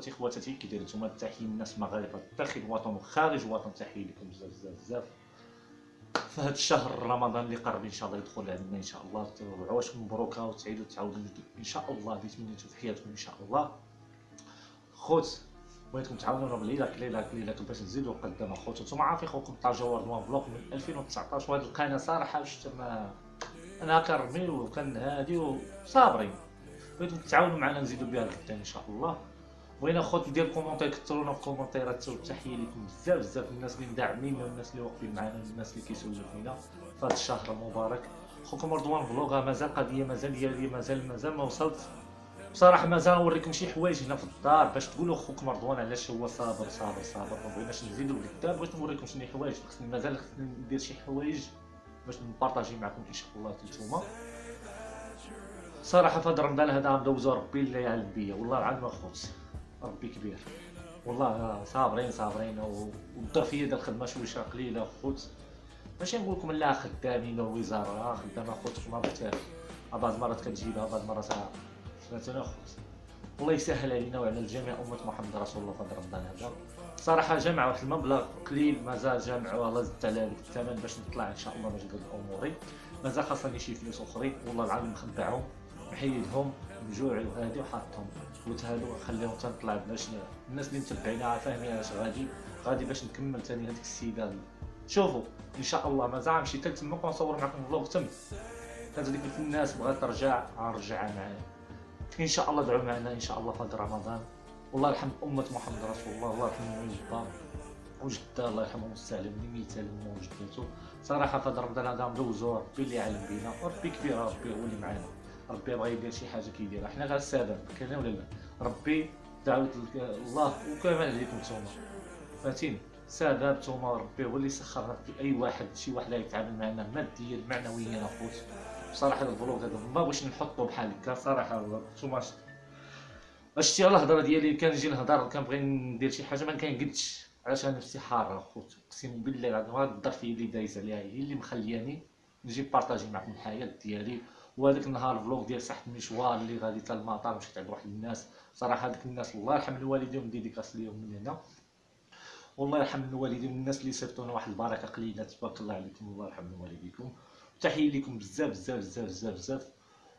خواتاتي كي دايرين نتوما تحيه الناس المغاربه داخل الوطن وخارج الوطن تحية لكم بزاف بزاف بزاف. فهاد الشهر رمضان اللي قرب إن شاء الله يدخل عندنا إن شاء الله. عواش مبروكة وتعيدوا تعاودوا إن شاء الله. اللي تمنيتو في حياتكم إن شاء الله. خوت بغيتكم تعاونونا بالليله كليله كليله باش نزيدو قدام خوت نتوما عارفين خوكم طاجا وردوان بلوك من 2019 وهاد القناة صراحة شفت ما أنا كنرمي وكنهادي وصابرين. بغيتكم تعاونوا معنا نزيدو بها لقدام إن شاء الله. بغينا خوت ديال ال commentaire كثرونا في ال commentaire ات تحية لكم بزاف بزاف الناس اللي مدعمين والناس اللي واقفين معنا الناس اللي كيسولوا فينا. في هذا الشهر المبارك. خوكم رضوان vlog مازال قضية مازال ديالي مازال مازال ما وصلت. بصراحة مازال نوريكم شي حوايج هنا في الدار باش تقولوا خوكم رضوان علاش هو صابر صابر صابر. ما بغيناش نزيدو لقدام بغيت نوريكم شنو حوايج. خصني مازال خصني ندير شي حوايج باش نبارطاجي معكم إن شاء الله نتوما صراحة في هذا رمضان هذا ندوزو ربي اللي يعلم بيا. والله العظيم اخوت ربي كبير. والله صابرين صابرين والظرفيه ديال الخدمة شوية قليله خوت ماشي نقول لكم لا خدامين الوزاره خدامة خوت ما بختار بعض المرات كتجيبها بعض المرات سمعتونا خوت؟ الله يسهل علينا وعلى الجميع أمة محمد رسول الله في رمضان هذا صراحة جمع واحد المبلغ قليل مازال جمع والله زدت على الثمن باش نطلع إن شاء الله باش نقد أموري. مازال خاصني شي فلوس أخرين والله العظيم مخبعهم محيدهم مجوع وهادي قلت هادو خليهم تنطلع باش الناس اللي متبعينا فاهمين اش غادي؟ غادي باش نكمل ثاني هذيك السيده شوفوا إن شاء الله مازال نمشي حتى تما ونصور معكم فلوغ تم. كانت ديك الناس بغات ترجع غنرجعها معايا. إن شاء الله دعوا معنا إن شاء الله في رمضان. والله يرحم أمة محمد رسول الله الله يرحم البا وجدة الله يرحمهم السالم ميتة لما وجدته. صراحة في رمضان هذا ندوزو ربي اللي يعلم بينا ربي كبير ربي هو اللي معانا. ربي بغى يدير شي حاجة كيديرها. حنا غير السبب كاين ولا لا؟ ربي دعوت الله. وكمان عليكم نتوما فهمتيني؟ سبب نتوما ربي هو اللي سخر في أي واحد. شي واحد يتعامل معنا ماديا معنويا أخوت. بصراحة الفلوق هذا ما بغيتش نحطو بحال هكا. صراحة نتوما شتي الهضرة ديالي كان نجي نهضر كنبغي ندير شي حاجة ما كنقدش. علاش أنا نفسي حاره خوت أقسم بالله العظيم هاد الظرفيه اللي دايز عليها هي اللي مخلياني نجي partager معكم الحياة ديالي. وهذاك النهار ال vlog ديال ساحه المشوار اللي غادي حتى المطار مشيت عند واحد الناس. صراحة هذوك الناس الله يرحم الوالدين dédicace ليهم من هنا. والله يرحم الوالدين الناس اللي صيفطونا واحد البركة قليلة. تبارك الله عليكم. الله يرحم والديكم. تحية لكم بزاف بزاف بزاف بزاف بزاف.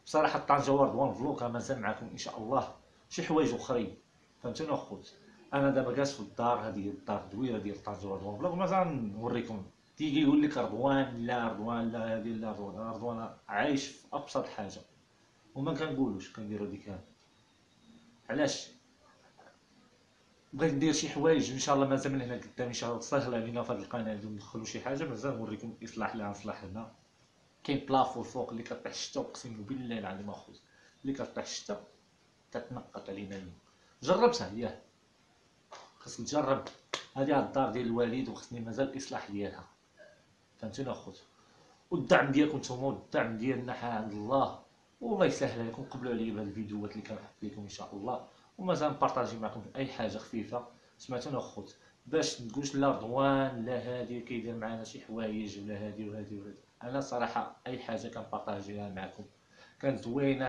بصراحه طنجه وردوان vlog مازال معكم إن شاء الله. شي حوايج أخرين. فهمتوني أخوت؟ أنا دابا جالس في الدار. هذه الدار دويره ديال طنجه وردوان vlog مازال نوريكم تيجي يقول لك رضوان لا رضوان لا هذه لا رضوان رضوان. عايش في أبسط حاجة. وما كنقولوش كنديرو ديك علاش؟ بغيت ندير شي حوايج إن شاء الله مازال من هنا قدام إن شاء الله سهل علينا في هذه القناة ندخلوا شي حاجة مازال نوريكم الاصلاح اللي غنصلح هنا كاين بلافو الفوق اللي كطيح الشتا أقسم بالله العظيم أخويا اللي كطيح الشتا تتنقط علينا جربتها ياه خاصك تجرب. هذه الدار ديال الوالد وخصني مازال الاصلاح ديالها. فهمتوني اخوت والدعم ديالكم نتوما والدعم ديالنا عند الله. والله يسهل عليكم قبلوا عليا بهاد الفيديوهات اللي كنحط لكم إن شاء الله. ومازال نبارطاجي معكم أي حاجة خفيفة. سمعتونا اخوت باش نقولش لا رضوان لا هادي كيدير معنا شي حوايج ولا هادي وهادي وهادي. أنا صراحة أي حاجة كنبارطاجيها معكم. كانت زوينه